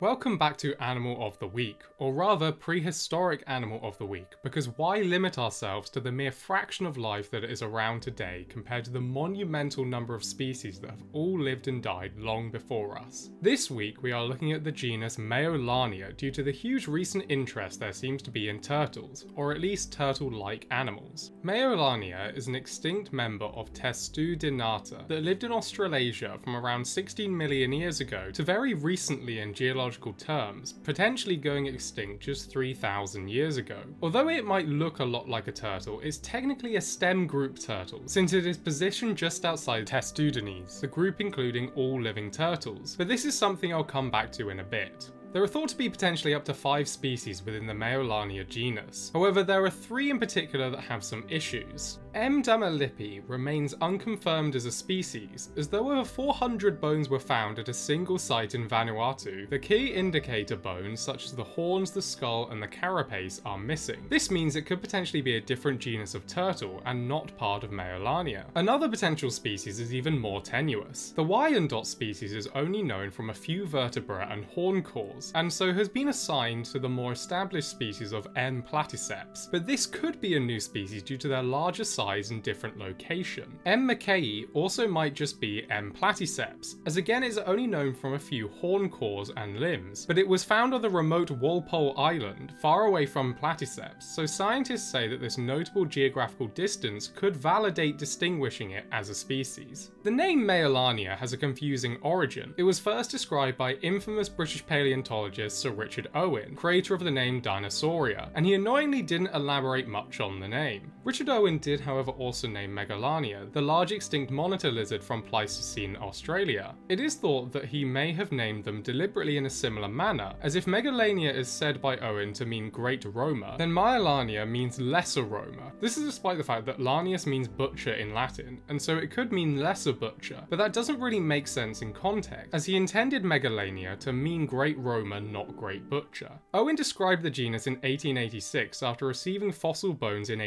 Welcome back to Animal of the Week, or rather prehistoric Animal of the Week, because why limit ourselves to the mere fraction of life that is around today compared to the monumental number of species that have all lived and died long before us? This week we are looking at the genus Meiolania due to the huge recent interest there seems to be in turtles, or at least turtle-like animals. Meiolania is an extinct member of Testudinata that lived in Australasia from around 16 million years ago to very recently in geological terms, potentially going extinct just 3,000 years ago. Although it might look a lot like a turtle, it's technically a stem group turtle, since it is positioned just outside Testudines, the group including all living turtles, but this is something I'll come back to in a bit. There are thought to be potentially up to five species within the Meiolania genus. However, there are three in particular that have some issues. M. damelipi remains unconfirmed as a species, as though over 400 bones were found at a single site in Vanuatu, the key indicator bones such as the horns, the skull, and the carapace are missing. This means it could potentially be a different genus of turtle and not part of Meiolania. Another potential species is even more tenuous. The Wyandotte species is only known from a few vertebrae and horn cores, and so has been assigned to the more established species of M. platyceps, but this could be a new species due to their larger size size and different location. M. mackay also might just be M. platyceps, as again it's only known from a few horn cores and limbs, but it was found on the remote Walpole Island, far away from platyceps, so scientists say that this notable geographical distance could validate distinguishing it as a species. The name Meiolania has a confusing origin. It was first described by infamous British paleontologist Sir Richard Owen, creator of the name Dinosauria, and he annoyingly didn't elaborate much on the name. Richard Owen did, however, also name Megalania, the large extinct monitor lizard from Pleistocene Australia. It is thought that he may have named them deliberately in a similar manner, as if Megalania is said by Owen to mean Great Roamer, then Meiolania means Lesser Roamer. This is despite the fact that Lanius means butcher in Latin, and so it could mean Lesser Butcher, but that doesn't really make sense in context, as he intended Megalania to mean Great Roamer, not Great Butcher. Owen described the genus in 1886 after receiving fossil bones in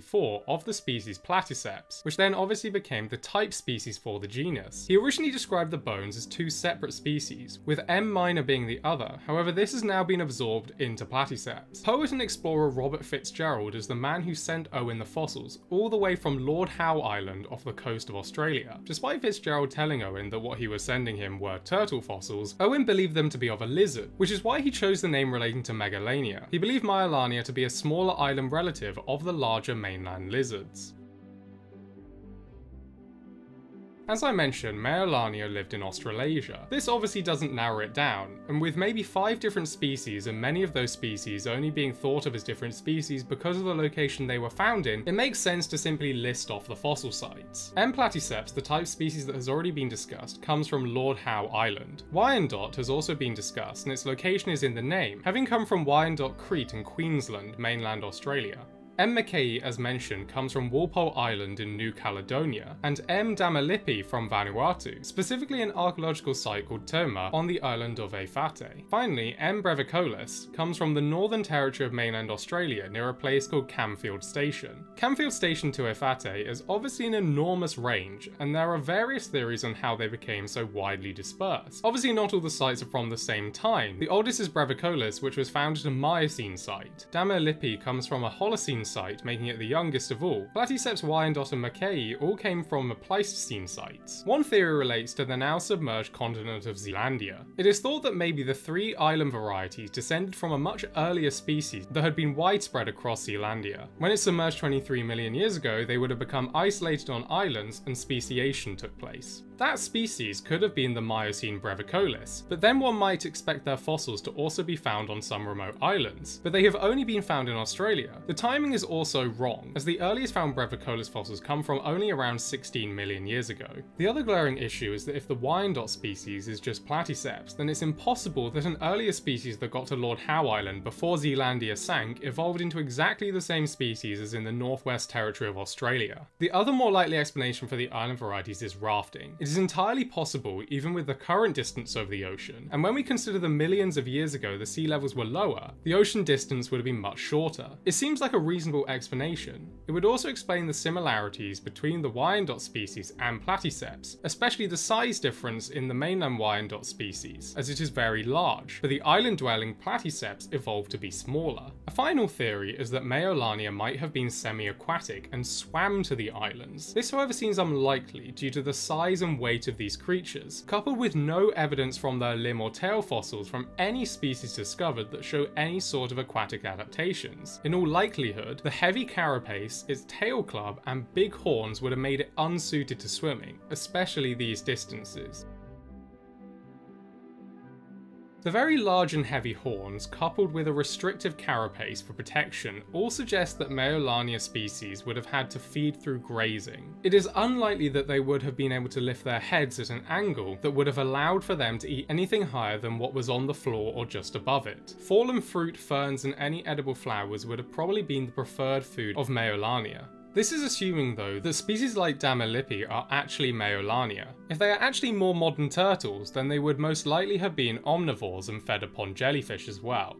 1884 of the species Platyceps, which then obviously became the type species for the genus. He originally described the bones as two separate species, with M minor being the other, however this has now been absorbed into Platyceps. Poet and explorer Robert Fitzgerald is the man who sent Owen the fossils all the way from Lord Howe Island off the coast of Australia. Despite Fitzgerald telling Owen that what he was sending him were turtle fossils, Owen believed them to be of a lizard, which is why he chose the name relating to Megalania. He believed Meiolania to be a smaller island relative of the larger mainland lizards. As I mentioned, Meiolania lived in Australasia. This obviously doesn't narrow it down, and with maybe five different species and many of those species only being thought of as different species because of the location they were found in, it makes sense to simply list off the fossil sites. M. platyceps, the type species that has already been discussed, comes from Lord Howe Island. Wyandotte has also been discussed, and its location is in the name, having come from Wyandotte Creek in Queensland, mainland Australia. M. mackay, as mentioned, comes from Walpole Island in New Caledonia, and M. damelipi from Vanuatu, specifically an archaeological site called Teouma on the island of Efate. Finally, M. brevicollis comes from the Northern Territory of mainland Australia near a place called Camfield Station. Camfield Station to Efate is obviously an enormous range, and there are various theories on how they became so widely dispersed. Obviously not all the sites are from the same time. The oldest is brevicollis, which was found at a Miocene site. Damelipi comes from a Holocene site, making it the youngest of all. Platyceps, Wyandotte, and Mackay all came from Pleistocene sites. One theory relates to the now submerged continent of Zealandia. It is thought that maybe the three island varieties descended from a much earlier species that had been widespread across Zealandia. When it submerged 23 million years ago, they would have become isolated on islands and speciation took place. That species could have been the Miocene brevicollis, but then one might expect their fossils to also be found on some remote islands, but they have only been found in Australia. The timing is also wrong, as the earliest found brevicollis fossils come from only around 16 million years ago. The other glaring issue is that if the Wyandotte species is just platyceps, then it's impossible that an earlier species that got to Lord Howe Island before Zealandia sank evolved into exactly the same species as in the Northwest Territory of Australia. The other more likely explanation for the island varieties is rafting. It is entirely possible even with the current distance over the ocean, and when we consider the millions of years ago the sea levels were lower, the ocean distance would have been much shorter. It seems like a reasonable reasonable explanation, it would also explain the similarities between the Wyandotte species and Platyceps, especially the size difference in the mainland Wyandotte species, as it is very large, but the island-dwelling Platyceps evolved to be smaller. A final theory is that Meiolania might have been semi-aquatic and swam to the islands. This however seems unlikely due to the size and weight of these creatures, coupled with no evidence from their limb or tail fossils from any species discovered that show any sort of aquatic adaptations. In all likelihood, the heavy carapace, its tail club, and big horns would have made it unsuited to swimming, especially these distances. The very large and heavy horns, coupled with a restrictive carapace for protection, all suggest that Meiolania species would have had to feed through grazing. It is unlikely that they would have been able to lift their heads at an angle that would have allowed for them to eat anything higher than what was on the floor or just above it. Fallen fruit, ferns, and any edible flowers would have probably been the preferred food of Meiolania. This is assuming though that species like damelipi are actually Meiolania. If they are actually more modern turtles, then they would most likely have been omnivores and fed upon jellyfish as well.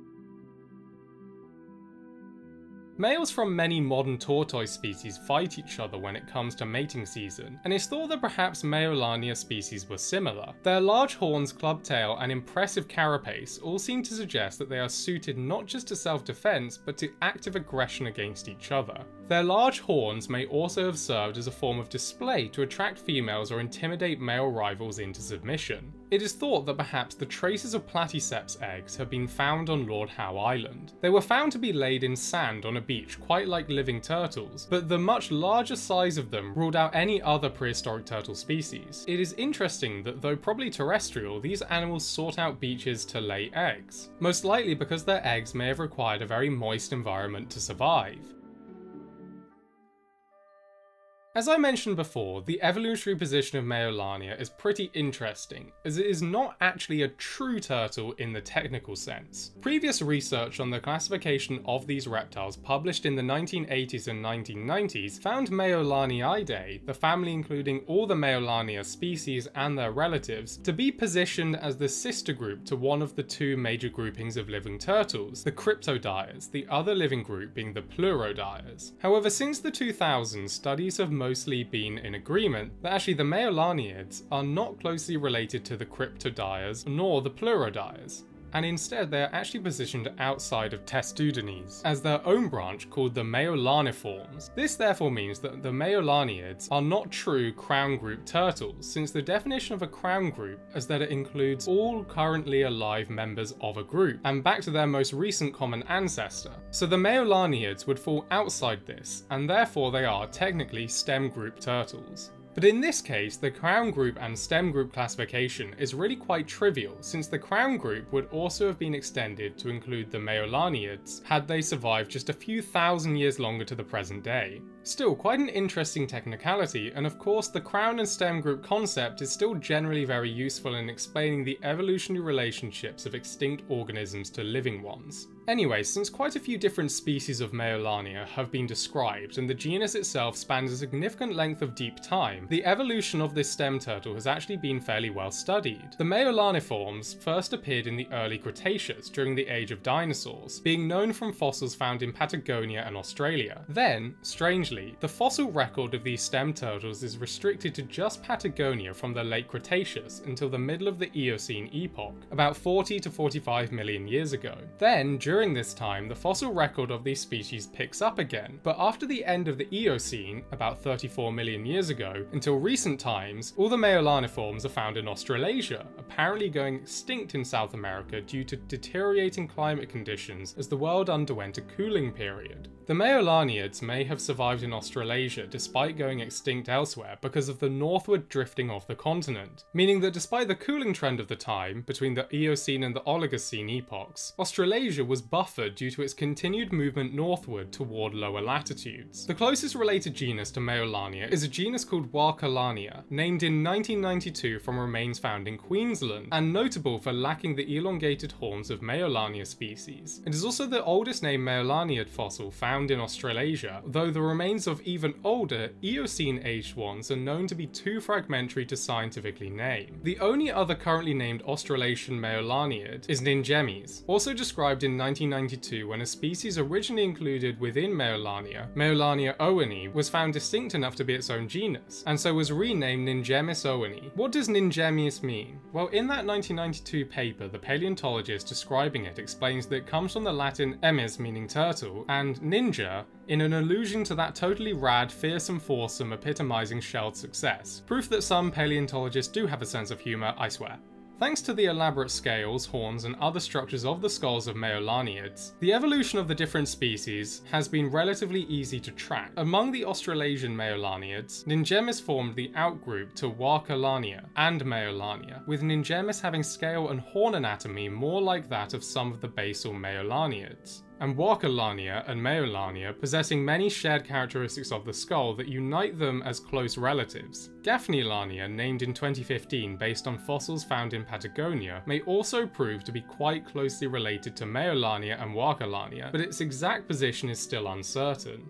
Males from many modern tortoise species fight each other when it comes to mating season, and it's thought that perhaps Meiolania species were similar. Their large horns, club tail, and impressive carapace all seem to suggest that they are suited not just to self-defense, but to active aggression against each other. Their large horns may also have served as a form of display to attract females or intimidate male rivals into submission. It is thought that perhaps the traces of Platyceps eggs have been found on Lord Howe Island. They were found to be laid in sand on a beach quite like living turtles, but the much larger size of them ruled out any other prehistoric turtle species. It is interesting that though probably terrestrial, these animals sought out beaches to lay eggs, most likely because their eggs may have required a very moist environment to survive. As I mentioned before, the evolutionary position of Meiolania is pretty interesting, as it is not actually a true turtle in the technical sense. Previous research on the classification of these reptiles published in the 1980s and 1990s found Meiolaniidae, the family including all the Meiolania species and their relatives, to be positioned as the sister group to one of the two major groupings of living turtles, the Cryptodires, the other living group being the Pleurodires. However, since the 2000s, studies have mostly been in agreement that actually the Meiolaniids are not closely related to the Cryptodires nor the Pleurodires and instead they are actually positioned outside of Testudines as their own branch called the Meiolaniformes. This therefore means that the Meiolaniids are not true crown group turtles, since the definition of a crown group is that it includes all currently alive members of a group, and back to their most recent common ancestor. So the Meiolaniids would fall outside this, and therefore they are technically stem group turtles. But in this case, the crown group and stem group classification is really quite trivial, since the crown group would also have been extended to include the Meiolaniids had they survived just a few thousand years longer to the present day. Still, quite an interesting technicality, and of course the crown and stem group concept is still generally very useful in explaining the evolutionary relationships of extinct organisms to living ones. Anyway, since quite a few different species of Meiolania have been described and the genus itself spans a significant length of deep time, the evolution of this stem turtle has actually been fairly well studied. The Meiolaniformes first appeared in the early Cretaceous during the age of dinosaurs, being known from fossils found in Patagonia and Australia. Then, strangely, the fossil record of these stem turtles is restricted to just Patagonia from the late Cretaceous until the middle of the Eocene epoch, about 40 to 45 million years ago. Then, during this time, the fossil record of these species picks up again, but after the end of the Eocene, about 34 million years ago, until recent times, all the Meiolaniformes are found in Australasia, apparently going extinct in South America due to deteriorating climate conditions as the world underwent a cooling period. The Meiolaniids may have survived in Australasia despite going extinct elsewhere because of the northward drifting of the continent, meaning that despite the cooling trend of the time, between the Eocene and the Oligocene epochs, Australasia was buffered due to its continued movement northward toward lower latitudes. The closest related genus to Meiolania is a genus called Warkalania, named in 1992 from remains found in Queensland, and notable for lacking the elongated horns of Meiolania species. It is also the oldest named Meiolaniid fossil found found in Australasia, though the remains of even older Eocene-aged ones are known to be too fragmentary to scientifically name. The only other currently named Australasian Meiolaniid is Ninjemys, also described in 1992 when a species originally included within Meiolania, Meiolania oweni, was found distinct enough to be its own genus, and so was renamed Ninjemys oweni. What does Ninjemys mean? Well, in that 1992 paper, the paleontologist describing it explains that it comes from the Latin emys meaning turtle, and ninja in an allusion to that totally rad, fearsome foursome epitomizing shelled success. Proof that some paleontologists do have a sense of humour, I swear. Thanks to the elaborate scales, horns, and other structures of the skulls of Meiolaniids, the evolution of the different species has been relatively easy to track. Among the Australasian Meiolaniids, Ninjemys formed the outgroup to Warkalania and Meiolania, with Ninjemys having scale and horn anatomy more like that of some of the basal Meolaniids and Warkalania and Meiolania possessing many shared characteristics of the skull that unite them as close relatives. Gaffneylania, named in 2015 based on fossils found in Patagonia, may also prove to be quite closely related to Meiolania and Warkalania, but its exact position is still uncertain.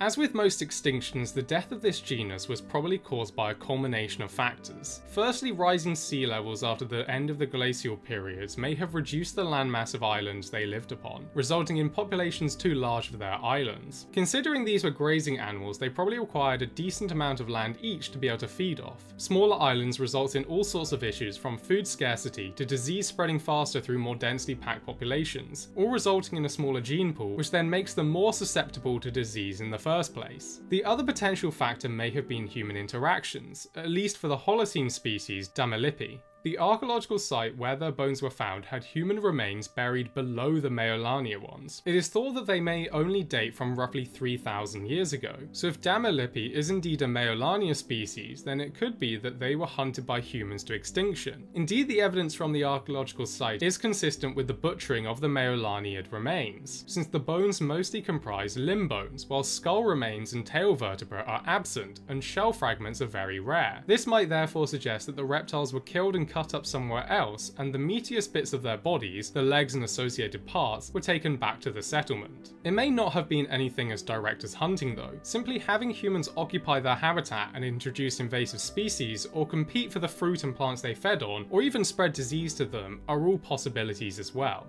As with most extinctions, the death of this genus was probably caused by a culmination of factors. Firstly, rising sea levels after the end of the glacial periods may have reduced the landmass of islands they lived upon, resulting in populations too large for their islands. Considering these were grazing animals, they probably required a decent amount of land each to be able to feed off. Smaller islands result in all sorts of issues from food scarcity to disease spreading faster through more densely packed populations, all resulting in a smaller gene pool, which then makes them more susceptible to disease in the first place. The other potential factor may have been human interactions, at least for the Holocene species damelipi. The archaeological site where their bones were found had human remains buried below the Meiolania ones. It is thought that they may only date from roughly 3,000 years ago, so if damelipi is indeed a Meiolania species, then it could be that they were hunted by humans to extinction. Indeed, the evidence from the archaeological site is consistent with the butchering of the Meiolaniid remains, since the bones mostly comprise limb bones, while skull remains and tail vertebrae are absent, and shell fragments are very rare. This might therefore suggest that the reptiles were killed and cut up somewhere else, and the meatiest bits of their bodies, the legs and associated parts, were taken back to the settlement. It may not have been anything as direct as hunting though, simply having humans occupy their habitat and introduce invasive species, or compete for the fruit and plants they fed on, or even spread disease to them, are all possibilities as well.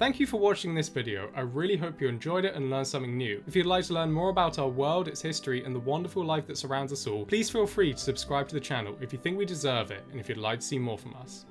Thank you for watching this video, I really hope you enjoyed it and learned something new. If you'd like to learn more about our world, its history, and the wonderful life that surrounds us all, please feel free to subscribe to the channel if you think we deserve it and if you'd like to see more from us.